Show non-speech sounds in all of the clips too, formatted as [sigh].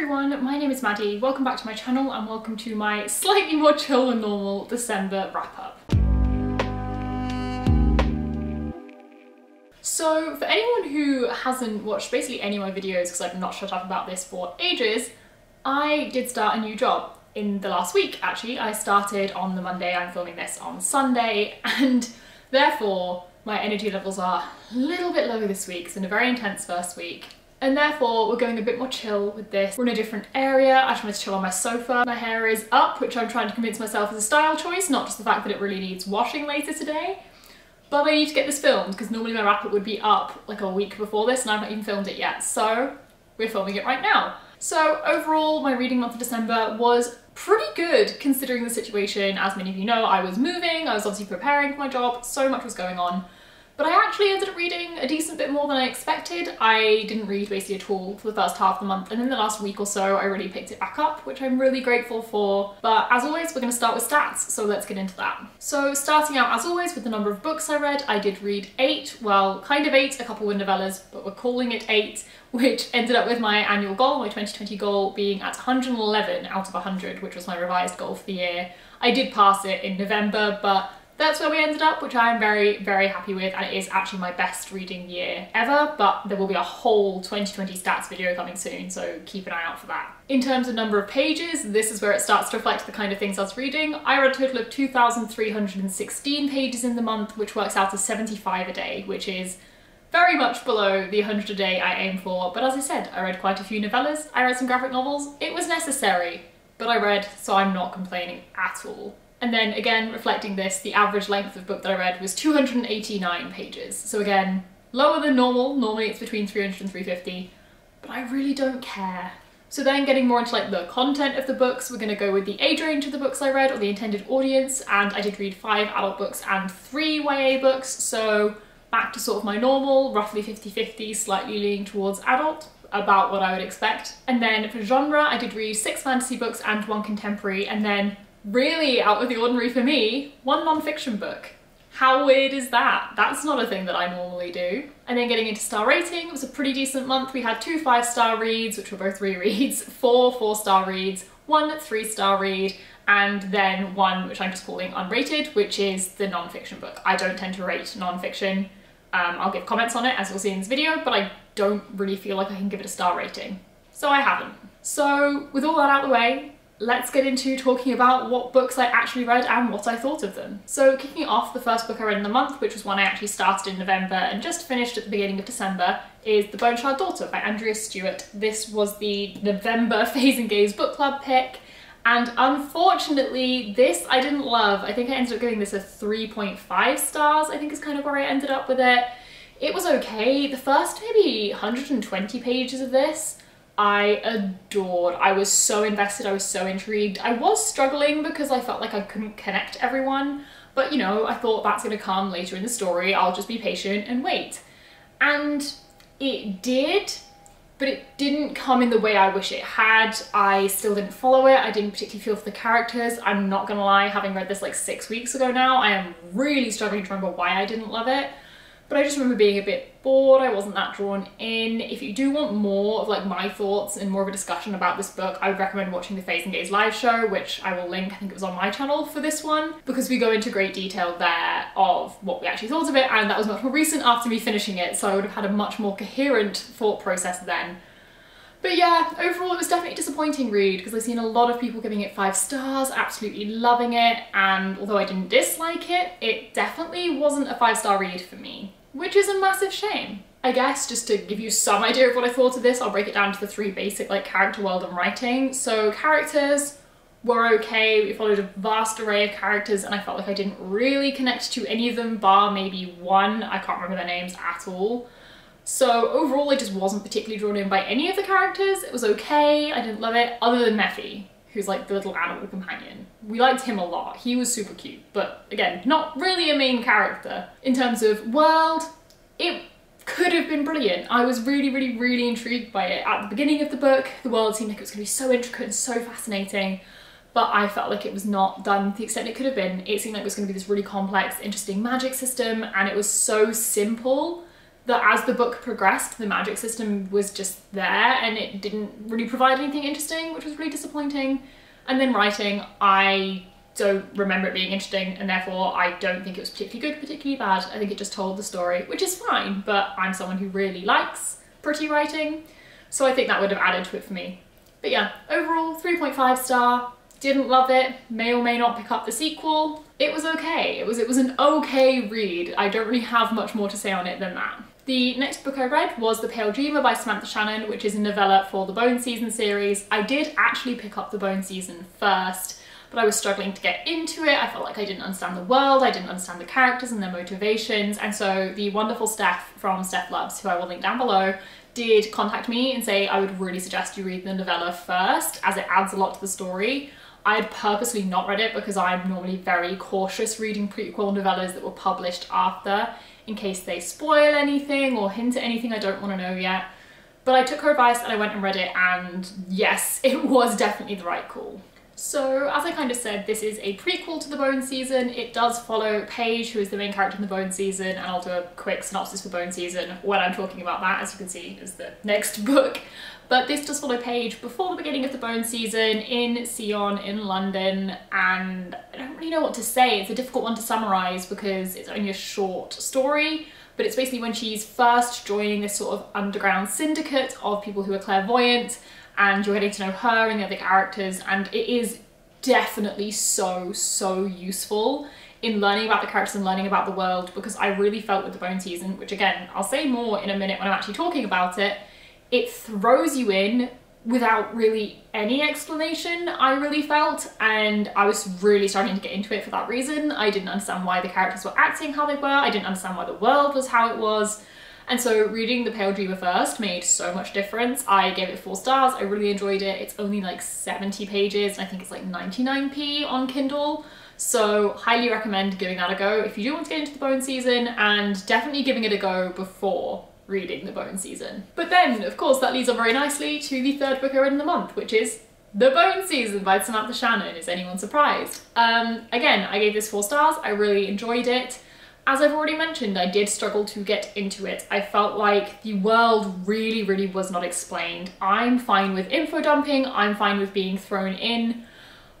everyone, my name is Maddie, welcome back to my channel and welcome to my slightly more chill than normal December wrap up. So for anyone who hasn't watched basically any of my videos because I've not shut up about this for ages, I did start a new job in the last week actually. I started on the Monday, I'm filming this on Sunday [laughs] and therefore my energy levels are a little bit lower this week. It's been a very intense first week and therefore we're going a bit more chill with this. We're in a different area, I just want to chill on my sofa. My hair is up, which I'm trying to convince myself is a style choice, not just the fact that it really needs washing later today. But I need to get this filmed because normally my wrap up would be up like a week before this and I've not even filmed it yet. So we're filming it right now. So overall, my reading month of December was pretty good considering the situation. As many of you know, I was moving, I was obviously preparing for my job, so much was going on. But I actually ended up reading a decent bit more than I expected. I didn't read basically at all for the first half of the month and in the last week or so I really picked it back up, which I'm really grateful for. But as always, we're going to start with stats, so let's get into that. So starting out as always with the number of books I read, I did read eight, well kind of eight, a couple were novellas, but we're calling it eight, [laughs] which ended up with my annual goal, my 2020 goal being at 111 out of 100, which was my revised goal for the year. I did pass it in November, but that's where we ended up, which I'm very, very happy with, and it is actually my best reading year ever, but there will be a whole 2020 stats video coming soon, so keep an eye out for that. In terms of number of pages, this is where it starts to reflect the kind of things I was reading. I read a total of 2,316 pages in the month, which works out to 75 a day, which is very much below the 100 a day I aim for, but as I said, I read quite a few novellas, I read some graphic novels, it was necessary, but I read, so I'm not complaining at all. And then again, reflecting this, the average length of book that I read was 289 pages. So again, lower than normal. Normally it's between 300 and 350, but I really don't care. So then getting more into like the content of the books, we're gonna go with the age range of the books I read or the intended audience. And I did read five adult books and three YA books. So back to sort of my normal, roughly 50-50, slightly leaning towards adult about what I would expect. And then for genre, I did read six fantasy books and one contemporary, and then really out of the ordinary for me, one non-fiction book. How weird is that? That's not a thing that I normally do. And then getting into star rating, it was a pretty decent month. We had two five-star reads, which were both rereads, [laughs] four four-star reads, one three-star read, and then one which I'm just calling unrated, which is the non-fiction book. I don't tend to rate non-fiction. Um, I'll give comments on it, as you'll see in this video, but I don't really feel like I can give it a star rating. So I haven't. So with all that out of the way, let's get into talking about what books I actually read and what I thought of them. So kicking off, the first book I read in the month, which was one I actually started in November and just finished at the beginning of December, is The Bone Shard Daughter by Andrea Stewart. This was the November [laughs] Faes and Gays book club pick. And unfortunately, this I didn't love. I think I ended up giving this a 3.5 stars, I think is kind of where I ended up with it. It was okay. The first maybe 120 pages of this I adored. I was so invested, I was so intrigued. I was struggling because I felt like I couldn't connect everyone, but you know, I thought that's gonna come later in the story, I'll just be patient and wait. And it did, but it didn't come in the way I wish it had. I still didn't follow it, I didn't particularly feel for the characters. I'm not gonna lie, having read this like six weeks ago now, I am really struggling to remember why I didn't love it but I just remember being a bit bored, I wasn't that drawn in. If you do want more of like my thoughts and more of a discussion about this book, I would recommend watching the Faes and Gays live show, which I will link, I think it was on my channel for this one, because we go into great detail there of what we actually thought of it, and that was much more recent after me finishing it, so I would have had a much more coherent thought process then. But yeah, overall it was definitely a disappointing read because I've seen a lot of people giving it five stars, absolutely loving it, and although I didn't dislike it, it definitely wasn't a five star read for me which is a massive shame. I guess just to give you some idea of what I thought of this, I'll break it down to the three basic like character world and writing. So characters were okay, we followed a vast array of characters and I felt like I didn't really connect to any of them bar maybe one, I can't remember their names at all. So overall I just wasn't particularly drawn in by any of the characters, it was okay, I didn't love it, other than Mephi, who's like the little animal companion. We liked him a lot, he was super cute, but again, not really a main character. In terms of world, it could have been brilliant. I was really, really, really intrigued by it. At the beginning of the book, the world seemed like it was gonna be so intricate and so fascinating, but I felt like it was not done to the extent it could have been. It seemed like it was gonna be this really complex, interesting magic system, and it was so simple that as the book progressed, the magic system was just there and it didn't really provide anything interesting, which was really disappointing. And then writing, I don't remember it being interesting and therefore I don't think it was particularly good, particularly bad. I think it just told the story, which is fine, but I'm someone who really likes pretty writing, so I think that would have added to it for me. But yeah, overall 3.5 star, didn't love it, may or may not pick up the sequel. It was okay, it was, it was an okay read. I don't really have much more to say on it than that. The next book I read was The Pale Dreamer by Samantha Shannon, which is a novella for the Bone Season series. I did actually pick up the Bone Season first, but I was struggling to get into it. I felt like I didn't understand the world, I didn't understand the characters and their motivations, and so the wonderful Steph from Steph Loves, who I will link down below, did contact me and say I would really suggest you read the novella first, as it adds a lot to the story. I had purposely not read it because I'm normally very cautious reading prequel novellas that were published after in case they spoil anything or hint at anything I don't want to know yet. But I took her advice and I went and read it and yes, [laughs] it was definitely the right call. So as I kind of said, this is a prequel to the Bone Season. It does follow Paige, who is the main character in the Bone Season, and I'll do a quick synopsis for Bone Season when I'm talking about that, as you can see is the next [laughs] book. But this does follow Paige before the beginning of the Bone Season in Scion in London, and I don't really know what to say. It's a difficult one to summarise because it's only a short story, but it's basically when she's first joining this sort of underground syndicate of people who are clairvoyant, and you're getting to know her and the other characters and it is definitely so so useful in learning about the characters and learning about the world because I really felt with the Bone Season, which again, I'll say more in a minute when I'm actually talking about it, it throws you in without really any explanation, I really felt, and I was really starting to get into it for that reason. I didn't understand why the characters were acting how they were, I didn't understand why the world was how it was, and so reading The Pale Dreamer first made so much difference. I gave it four stars. I really enjoyed it. It's only like 70 pages and I think it's like 99p on Kindle. So highly recommend giving that a go if you do want to get into the bone season and definitely giving it a go before reading the bone season. But then, of course, that leads on very nicely to the third book I read in the month, which is The Bone Season by Samantha Shannon. Is anyone surprised? Um, again, I gave this four stars. I really enjoyed it. As I've already mentioned, I did struggle to get into it. I felt like the world really, really was not explained. I'm fine with info dumping, I'm fine with being thrown in,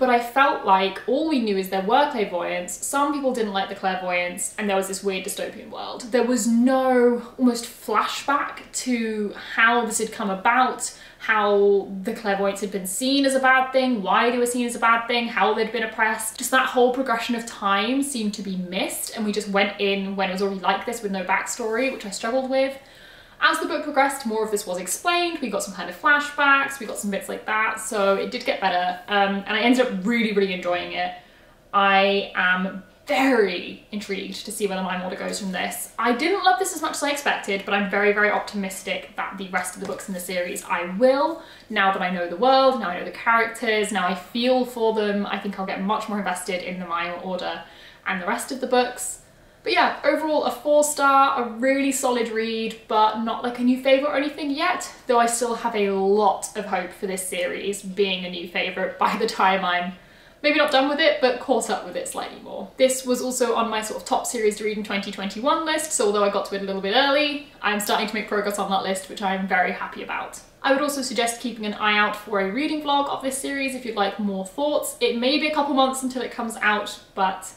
but I felt like all we knew is there were clairvoyants, some people didn't like the clairvoyants, and there was this weird dystopian world. There was no almost flashback to how this had come about, how the clairvoyants had been seen as a bad thing, why they were seen as a bad thing, how they'd been oppressed. Just that whole progression of time seemed to be missed and we just went in when it was already like this with no backstory, which I struggled with. As the book progressed, more of this was explained. We got some kind of flashbacks, we got some bits like that, so it did get better. Um, and I ended up really, really enjoying it. I am very intrigued to see where the Mime Order goes from this. I didn't love this as much as I expected, but I'm very, very optimistic that the rest of the books in the series I will. Now that I know the world, now I know the characters, now I feel for them, I think I'll get much more invested in the Mime Order and the rest of the books. But yeah, overall a four star, a really solid read, but not like a new favourite or anything yet, though I still have a lot of hope for this series being a new favourite by the time I'm maybe not done with it, but caught up with it slightly more. This was also on my sort of top series to read in 2021 list, so although I got to it a little bit early, I'm starting to make progress on that list, which I'm very happy about. I would also suggest keeping an eye out for a reading vlog of this series if you'd like more thoughts. It may be a couple months until it comes out, but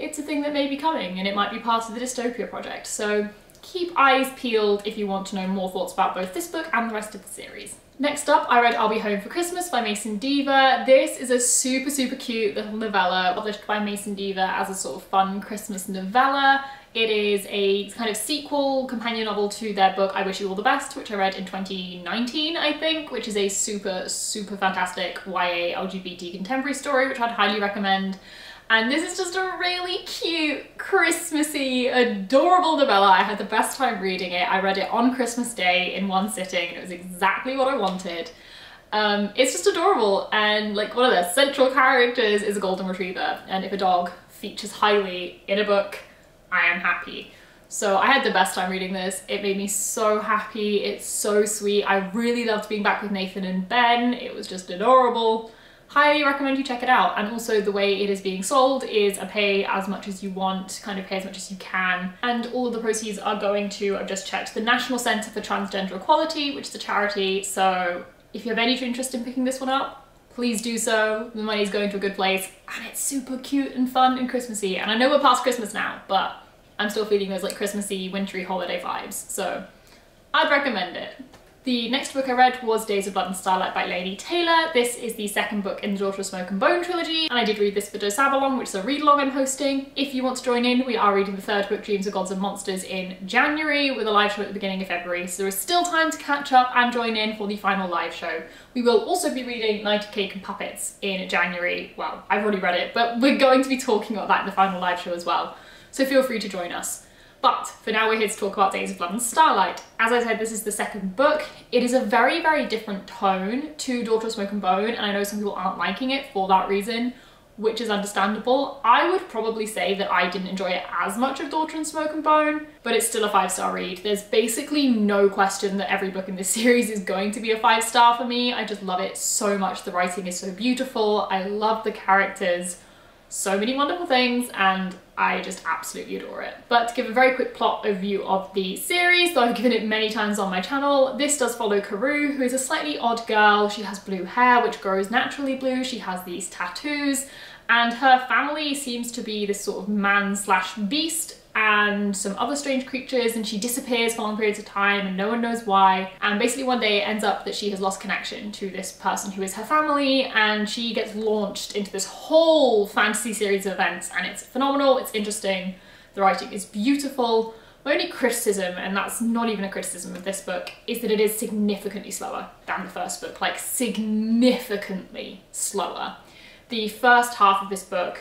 it's a thing that may be coming and it might be part of the Dystopia project, so keep eyes peeled if you want to know more thoughts about both this book and the rest of the series. Next up, I read I'll Be Home for Christmas by Mason Deaver. This is a super, super cute little novella published by Mason Deaver as a sort of fun Christmas novella. It is a kind of sequel, companion novel to their book I Wish You All the Best, which I read in 2019, I think, which is a super, super fantastic YA LGBT contemporary story, which I'd highly recommend. And this is just a really cute, Christmassy, adorable novella. I had the best time reading it. I read it on Christmas Day in one sitting and it was exactly what I wanted. Um, it's just adorable and like one of the central characters is a golden retriever and if a dog features highly in a book, I am happy. So I had the best time reading this. It made me so happy. It's so sweet. I really loved being back with Nathan and Ben. It was just adorable. Highly recommend you check it out. And also the way it is being sold is a pay as much as you want, kind of pay as much as you can. And all of the proceeds are going to, I've just checked, the National Centre for Transgender Equality, which is a charity. So if you have any interest in picking this one up, please do so. The money is going to a good place and it's super cute and fun and Christmassy. And I know we're past Christmas now, but I'm still feeling those like Christmassy, wintry holiday vibes. So I'd recommend it. The next book I read was Days of Blood and Starlight by Laini Taylor. This is the second book in the Daughter of Smoke and Bone trilogy, and I did read this for Dosabalong, which is a read-along I'm hosting. If you want to join in, we are reading the third book, Dreams of Gods and Monsters, in January, with a live show at the beginning of February, so there is still time to catch up and join in for the final live show. We will also be reading Night of Cake and Puppets in January. Well, I've already read it, but we're going to be talking about that in the final live show as well, so feel free to join us. But for now we're here to talk about Days of Blood and Starlight. As I said, this is the second book. It is a very, very different tone to Daughter of Smoke and Bone, and I know some people aren't liking it for that reason, which is understandable. I would probably say that I didn't enjoy it as much of Daughter and Smoke and Bone, but it's still a five star read. There's basically no question that every book in this [laughs] series is going to be a five star for me. I just love it so much. The writing is so beautiful. I love the characters so many wonderful things and I just absolutely adore it. But to give a very quick plot overview of the series, though I've given it many times on my channel, this does follow Karou, who is a slightly odd girl. She has blue hair, which grows naturally blue. She has these tattoos and her family seems to be this sort of man slash beast and some other strange creatures and she disappears for long periods of time and no one knows why and basically one day it ends up that she has lost connection to this person who is her family and she gets launched into this whole fantasy series of events and it's phenomenal, it's interesting, the writing is beautiful. My only criticism, and that's not even a criticism of this book, is that it is significantly slower than the first book, like significantly slower. The first half of this book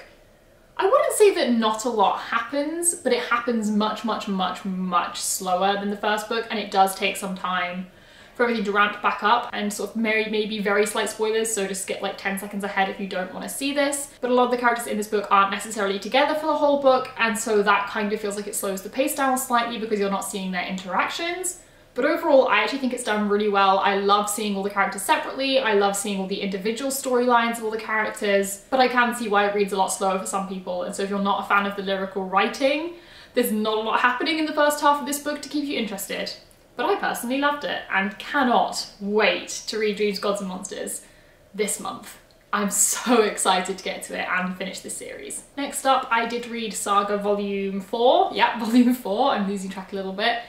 I wouldn't say that not a lot happens, but it happens much, much, much, much slower than the first book, and it does take some time for everything to ramp back up and sort of maybe very slight spoilers, so just get like 10 seconds ahead if you don't want to see this. But a lot of the characters in this book aren't necessarily together for the whole book, and so that kind of feels like it slows the pace down slightly because you're not seeing their interactions. But overall, I actually think it's done really well. I love seeing all the characters separately. I love seeing all the individual storylines of all the characters, but I can see why it reads a lot slower for some people. And so if you're not a fan of the lyrical writing, there's not a lot happening in the first half of this book to keep you interested. But I personally loved it and cannot wait to read Dreams, Gods and Monsters this month. I'm so [laughs] excited to get to it and finish this series. Next up, I did read Saga Volume 4. Yeah, [laughs] Volume 4. I'm losing track a little bit.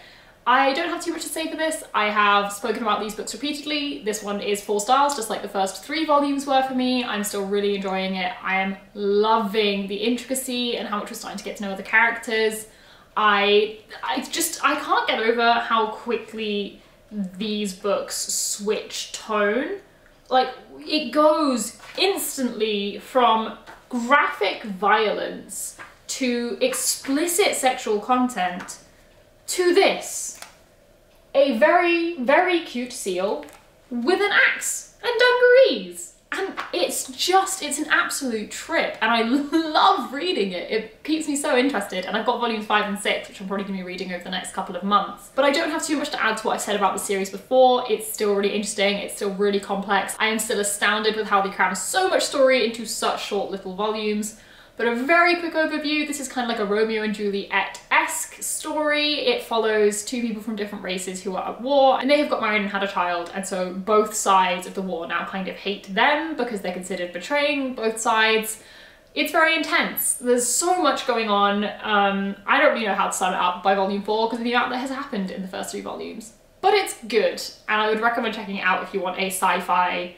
I don't have too much to say for this. I have spoken about these books repeatedly. This one is four stars, just like the first three volumes were for me. I'm still really enjoying it. I am loving the intricacy and how much we're starting to get to know the characters. I, I just, I can't get over how quickly these books switch tone. Like, it goes instantly from graphic violence to explicit sexual content to this a very, very cute seal with an axe and dungarees. And it's just, it's an absolute trip and I [laughs] love reading it. It keeps me so interested and I've got volumes five and six which I'm probably going to be reading over the next couple of months. But I don't have too much to add to what I said about the series before. It's still really interesting, it's still really complex. I am still astounded with how they cram so much story into such short little volumes. But a very quick overview, this is kind of like a Romeo and Juliet-esque story. It follows two people from different races who are at war and they have got married and had a child and so both sides of the war now kind of hate them because they're considered betraying both sides. It's very intense. There's so much going on. Um, I don't really know how to sum it up by volume four because of the amount that has happened in the first three volumes. But it's good and I would recommend checking it out if you want a sci-fi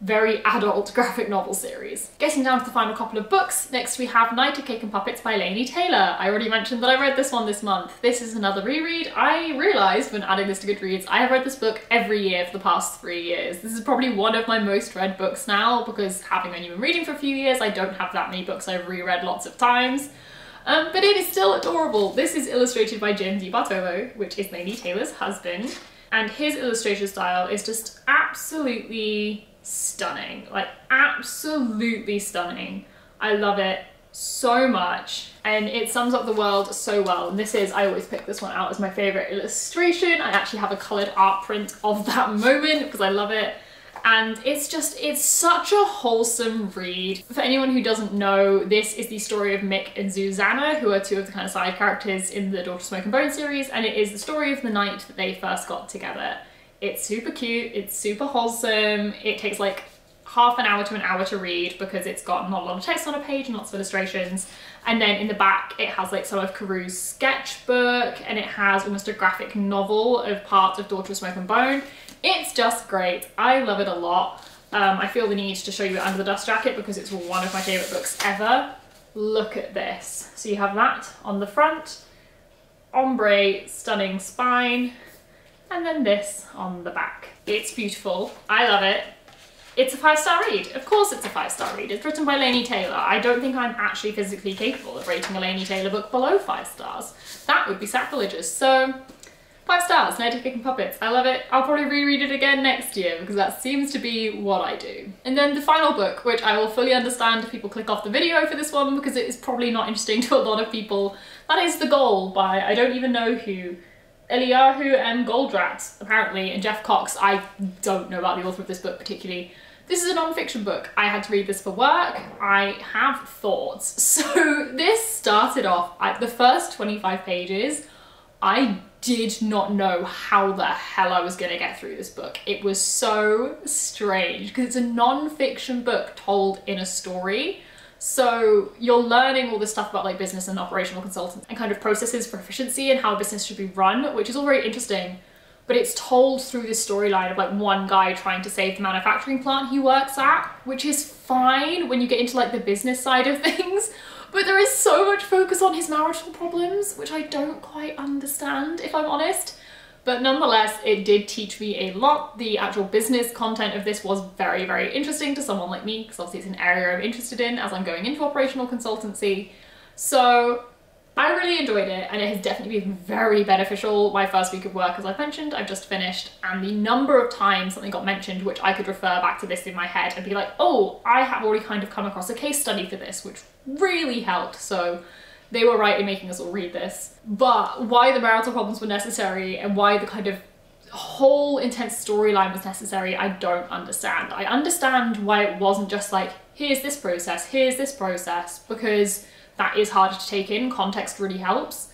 very adult [laughs] graphic novel series. Getting down to the final couple of books, next we have Night of Cake and Puppets by Laini Taylor. I already mentioned that I read this one this month. This is another reread. I realised when adding this to Goodreads, I have read this book every year for the past three years. This is probably one of my most read books now because having only been reading for a few years, I don't have that many books I've reread lots of times. Um, but it is still adorable. This is illustrated by Jim Di Bartolo, which is Laini Taylor's husband, and his illustration style is just absolutely stunning. Like, absolutely stunning. I love it so much and it sums up the world so well and this is I always pick this one out as my favorite illustration I actually have a colored art print of that [laughs] moment because I love it and it's just, it's such a wholesome read. For anyone who doesn't know, this is the story of Mik and Zuzana, who are two of the kind of side characters in the Daughter Smoke and Bone series, and it is the story of the night that they first got together. It's super cute, it's super wholesome, it takes like half an hour to an hour to read because it's got not a lot of text on a page and lots of illustrations. And then in the back, it has like some of Karou's sketchbook and it has almost a graphic novel of parts of Daughter of Smoke and Bone. It's just great. I love it a lot. Um, I feel the need to show you it under the dust jacket because it's one of my favourite books ever. Look at this. So you have that on the front, ombre, stunning spine, and then this on the back. It's beautiful. I love it. It's a five star read. Of course it's a five star read. It's written by Laini Taylor. I don't think I'm actually physically capable of rating a Laini Taylor book below five stars. That would be sacrilegious. So five stars, Night of Cake and Puppets. I love it. I'll probably reread it again next year because that seems to be what I do. And then the final book, which I will fully understand if people click off the video for this one because it is probably not interesting [laughs] to a lot of people. That is The Goal by I don't even know who. Eliyahu M. Goldratt, apparently, and Jeff Cox. I don't know about the author of this book particularly. This is a non-fiction book. I had to read this for work. I have thoughts. [laughs] So this started off at the first 25 pages. I did not know how the hell I was going to get through this book. It was so strange because it's a non-fiction book told in a story. So you're learning all this stuff about like business and operational consultants and kind of processes for efficiency and how a business should be run, which is all very interesting but it's told through this storyline of like one guy trying to save the manufacturing plant he works at, which is fine when you get into like the business side of [laughs] things. But there is so much focus on his marital problems, which I don't quite understand, if I'm honest. But nonetheless, it did teach me a lot. The actual business content of this was very, very interesting to someone like me, because obviously it's an area I'm interested in as I'm going into operational consultancy. So I really enjoyed it and it has definitely been very beneficial my first week of work as I've mentioned, I've just finished and the number of times something got mentioned which I could refer back to this in my head and be like, oh, I have already kind of come across a case study for this, which really helped. So they were right in making us all read this. But why the marital problems were necessary and why the kind of whole intense storyline was necessary, I don't understand. I understand why it wasn't just like, here's this process, here's this process, because that is harder to take in. Context really helps.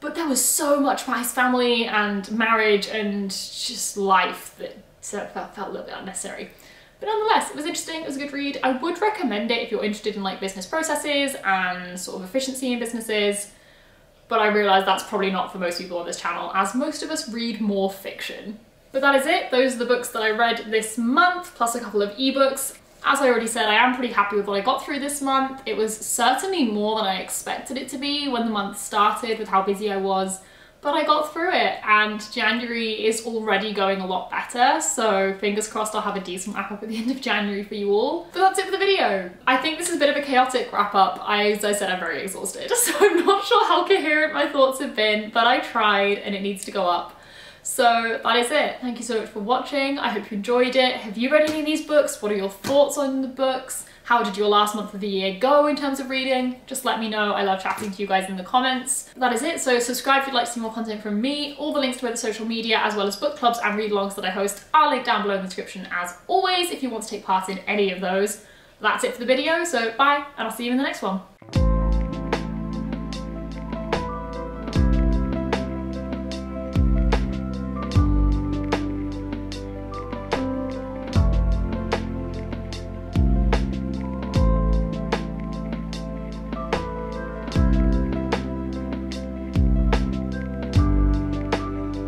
But there was so much about his family and marriage and just life that felt, felt a little bit unnecessary. But nonetheless, it was interesting, it was a good read. I would recommend it if you're interested in like business processes and sort of efficiency in businesses, but I realise that's probably not for most people on this channel, as most of us read more fiction. But that is it, those are the books that I read this month, plus a couple of ebooks. As I already said, I am pretty happy with what I got through this month. It was certainly more than I expected it to be when the month started with how busy I was, but I got through it and January is already going a lot better, so fingers crossed I'll have a decent wrap up at the [laughs] end of January for you all. But that's it for the video. I think this is a bit of a chaotic wrap up. I, as I said, I'm very exhausted, [laughs] so I'm not sure how coherent my thoughts have been, but I tried and it needs to go up. So that is it. Thank you so much for watching. I hope you enjoyed it. Have you read any of these books? What are your thoughts on the books? How did your last month of the year go in terms of reading? Just let me know. I love chatting to you guys in the comments. That is it. So subscribe if you'd like to see more content from me. All the links to other social media as well as book clubs and read logs that I host are linked down below in the description as always if you want to take part in any of those. That's it for the video. So bye and I'll see you in the next one.